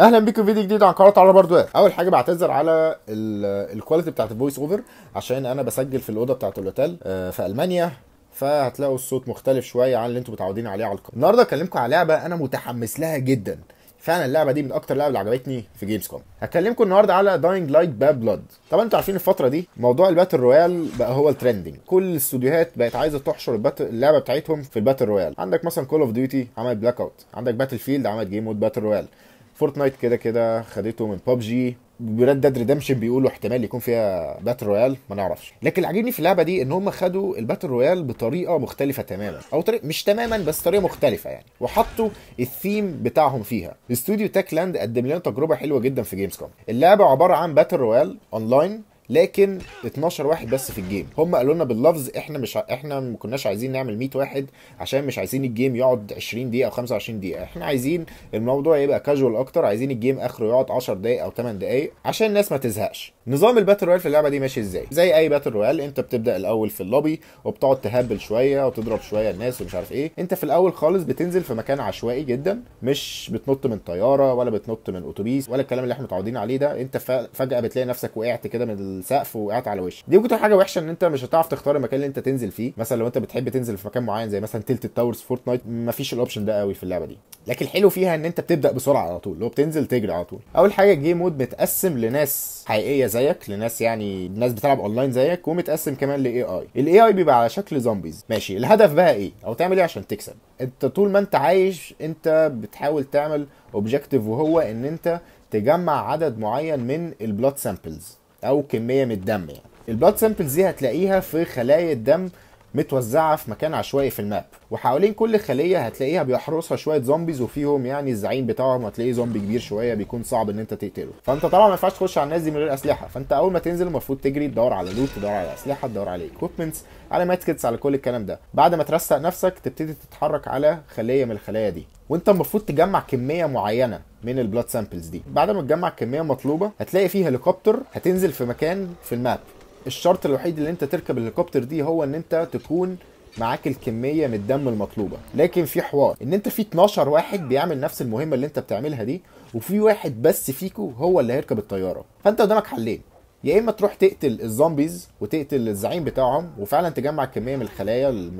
أهلا بيكم في فيديو جديد عن قناة عرب هاردوير اول حاجة بعتذر على ال- ال quality بتاعت ال voice over عشان أنا بسجل في الأوضة بتاعت الأوتيل آه، في ألمانيا فهتلاقوا الصوت مختلف شوية عن اللي أنتم متعودين عليه على القناه النهارده اكلمكم على لعبة أنا متحمس لها جدا. فعلا اللعبة دي من أكتر اللعب اللي عجبتني في Gamescom هكلمكم النهارده على Dying Light Bad Blood طبعا أنتوا عارفين الفترة دي موضوع ال battle royale بقى هو ال trending كل الاستوديوهات بقت عايزة تحشر اللعبة بتاعتهم في ال battle royale. عندك مثلا Call of Duty عملت Blackout عندك Battlefield عملت game mode battle royale Fortnite كده كده خدته من PUBG Red Dead Redemption بيقولوا احتمال يكون فيها battle royale ما نعرفش. لكن اللي عاجبني في اللعبة دي إن هم خدوا ال battle royale بطريقة مختلفة تماما. أو طريقه مش تماما بس طريقة مختلفة يعني. وحطوا الثيم بتاعهم فيها. استوديو Techland قدم لنا تجربة حلوة جدا في Gamescom اللعبة عبارة عن battle royale online لكن 12 واحد بس في ال game. هم قالوا لنا باللفظ إحنا مش ع- إحنا ما كناش عايزين نعمل 100 واحد عشان مش عايزين ال game يقعد 20 دقيقة أو 25 دقيقة. إحنا عايزين الموضوع يبقى كاجوال أكتر عايزين ال game آخره يقعد 10 دقايق أو 8 دقايق عشان الناس ما تزهقش. نظام ال battle royale في اللعبة دي ماشي إزاي؟ زي أي battle royale أنت بتبدأ الأول في اللوبي وبتقعد تهبل شوية وتضرب شوية الناس ومش عارف إيه. أنت في الأول خالص بتنزل في مكان عشوائي جدا مش بتنط من طيارة ولا بتنط من أتوبيس ولا الكلام اللي إحنا متعودين عليه ده. أنت فجأة بتلاقي نفسك وقعت كده من السقف وقعت على وشك دي ممكن حاجة وحشة إن أنت مش هتعرف تختار المكان اللي أنت تنزل فيه. مثلا لو أنت بتحب تنزل في مكان معين زي مثلا Tilted Towers Fortnite مفيش ال option ده قوي في اللعبة دي. لكن الحلو فيها إن أنت بتبدأ بسرعة على طول لو بتنزل تجري على طول. أول حاجة ال game mode متقسم لناس حقيقية زيك لناس يعني ناس بتلعب أونلاين زيك ومتقسم كمان ل AI ال AI بيبقى على شكل zombies ماشي. الهدف بقى إيه؟ أو تعمل إيه عشان تكسب؟ أنت طول ما أنت عايش أنت بتحاول تعمل objective وهو إن أنت تجمع عدد معين من ال blood samples أو كمية من الدم يعني. ال blood samples دي هتلاقيها في خلايا الدم متوزعة في مكان عشوائي في ال map. وحوالين كل خلية هتلاقيها بيحرسها شوية zombies وفيهم يعني الزعيم بتاعهم هتلاقيه زومبي كبير شوية بيكون صعب إن أنت تقتله. فأنت طبعا ما ينفعش تخش على الناس دي من غير أسلحة. فأنت أول ما تنزل المفروض تجري تدور على loot تدور على أسلحة تدور على equipments على medkits على كل الكلام ده. بعد ما ترستق نفسك تبتدي تتحرك على خلية من الخلايا دي. وأنت المفروض تجمع كمية معينة. من ال blood samples دي. بعد ما تجمع كميه مطلوبه هتلاقي فيه هليكوبتر هتنزل في مكان في ال map. الشرط الوحيد اللي انت تركب الهليكوبتر دي هو ان انت تكون معاك الكمية من الدم المطلوبة. لكن في حوار ان انت في 12 واحد بيعمل نفس المهمة اللي انت بتعملها دي وفي واحد بس فيكو هو اللي هيركب الطيارة. فانت قدامك حلين. يا إما تروح تقتل ال zombies وتقتل الزعيم بتاعهم وفعلا تجمع كميه من الخلايا.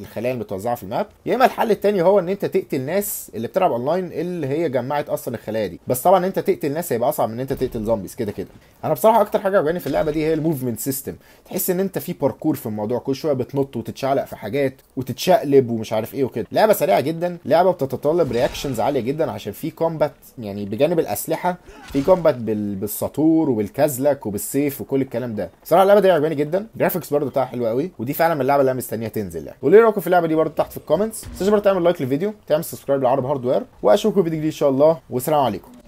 الخلايا المتوزعه في ال map. يا إما الحل التاني هو إن أنت تقتل ناس اللي بتلعب أونلاين اللي هي جمعت أصلا الخلايا دي. بس طبعا أنت تقتل ناس هيبقى أصعب من إن أنت تقتل zombies كده كده. أنا بصراحة أكتر حاجة عجباني في اللعبة دي هي ال movement system تحس إن أنت في باركور في الموضوع كل شوية بتنط وتتشعلق في حاجات وتتشقلب ومش عارف إيه وكده. لعبة سريعة جدا لعبة بتتطلب reactions عالية جدا عشان في combat يعني بجانب الأسلحة في combat بال... بالساطور وبالكازلك وبالسيف وكل الكلام ده. صراحة اللعبة دي عجباني جدا. ال graphics برده بتاعها حلو قوي ودي فعلا من اللعبة اللي أنا مستنيها تنزل يعني. لي رايكم في اللعبة دي برده تحت في ال comments ما تنساش برضه تعمل like للفيديو تعمل subscribe لعرب Hardware وأشوفكم في فيديو جديد إن شاء الله. والسلام عليكم.